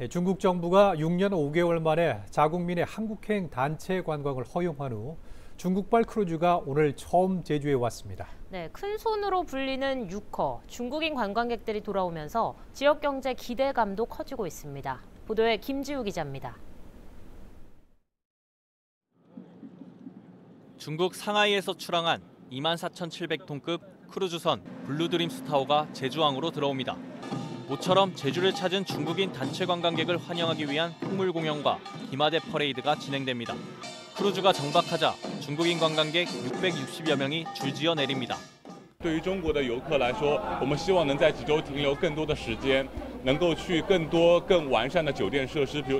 네, 중국 정부가 6년 5개월 만에 자국민의 한국행 단체 관광을 허용한 후 중국발 크루즈가 오늘 처음 제주에 왔습니다. 네, 큰 손으로 불리는 유커 중국인 관광객들이 돌아오면서 지역 경제 기대감도 커지고 있습니다. 보도에 김지우 기자입니다. 중국 상하이에서 출항한 24,700톤급 크루즈선 블루드림 스타호가 제주항으로 들어옵니다. 모처럼 제주를 찾은 중국인 단체 관광객을 환영하기 위한 풍물 공연과 기마대 퍼레이드가 진행됩니다. 크루즈가 정박하자 중국인 관광객 660여 명이 줄지어 내립니다. 对于中国的游客来说，我们希望能在济州停留更多的时间，能够去更多更完善的酒店设施，比如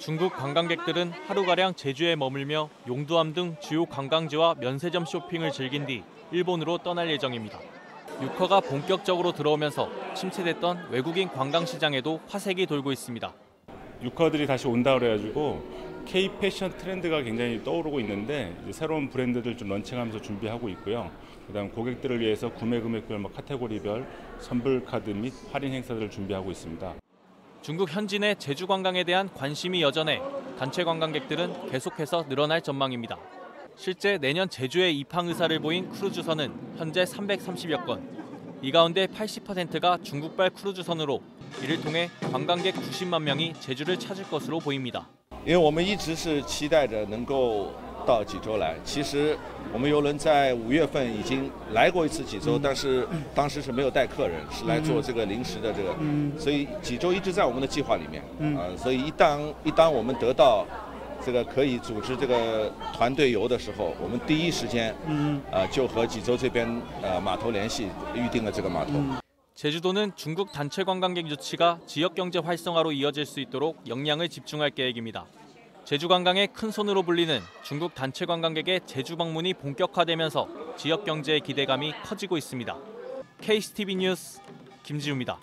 중국 관광객들은 하루가량 제주에 머물며 용두암 등 주요 관광지와 면세점 쇼핑을 즐긴 뒤 일본으로 떠날 예정입니다. 유커가 본격적으로 들어오면서 침체됐던 외국인 관광 시장에도 화색이 돌고 있습니다. 유커들이 다시 온다 그래가지고 K 패션 트렌드가 굉장히 떠오르고 있는데 새로운 브랜드들 좀 런칭하면서 준비하고 있고요. 그다음 고객들을 위해서 구매 금액별, 뭐 카테고리별 선불 카드 및 할인 행사들을 준비하고 있습니다. 중국 현지내 제주 관광에 대한 관심이 여전해 단체 관광객들은 계속해서 늘어날 전망입니다. 실제 내년 제주에 입항 의사를 보인 크루즈선은 현재 330여 건. 이 가운데 80%가 중국발 크루즈선으로 이를 통해 관광객 90만 명이 제주를 찾을 것으로 보입니다. 因为我们一直是期待着能够 到济州来。其实我们游轮在五月份已经来过一次济州，但是当时是没有带客人，是来做这个临时的这个，所以济州一直在我们的计划里面。啊，所以一旦一旦我们得到这个可以组织这个团队游的时候，我们第一时间，呃，就和济州这边呃码头联系，预定了这个码头。 제주도는 중국 단체 관광객 유치가 지역 경제 활성화로 이어질 수 있도록 역량을 집중할 계획입니다. 제주 관광의 큰 손으로 불리는 중국 단체 관광객의 제주 방문이 본격화되면서 지역 경제의 기대감이 커지고 있습니다. KCTV 뉴스 김지우입니다.